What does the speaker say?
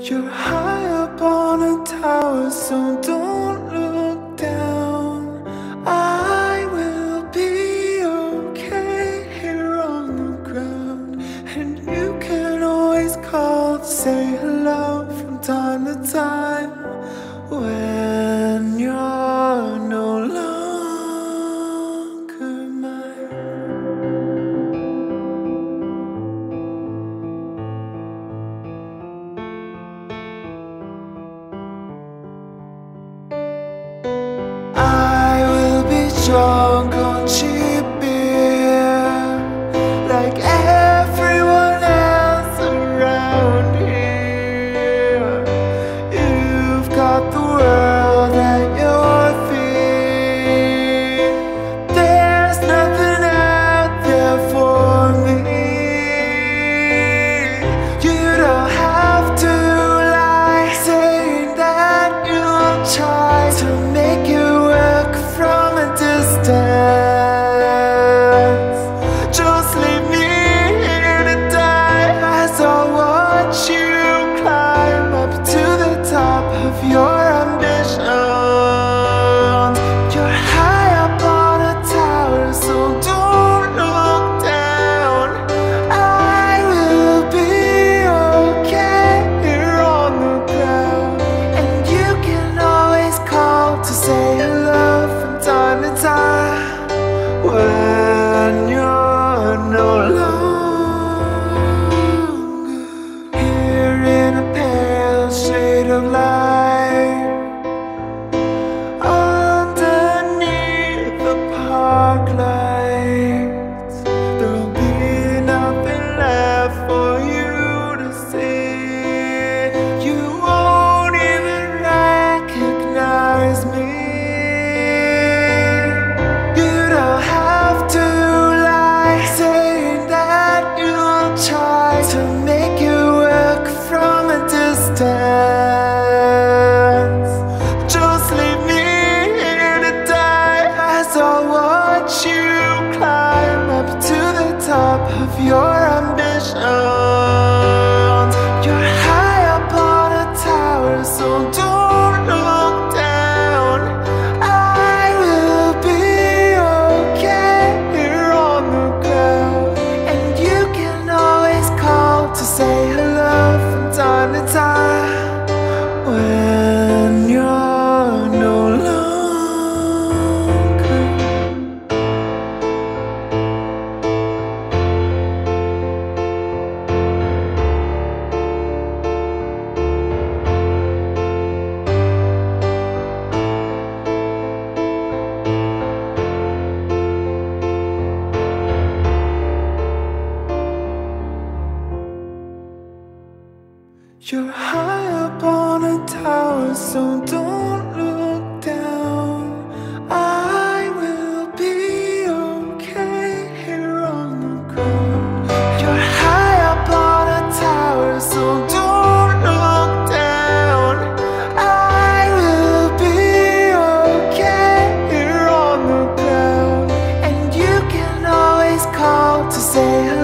You're high up on a tower, so don't look down. I will be okay here on the ground, and you can always call to say hello. drunk alone. You're high up on a tower, so don't look down. I will be okay here on the ground. You're high up on a tower, so don't look down. I will be okay here on the ground. And you can always call to say hello.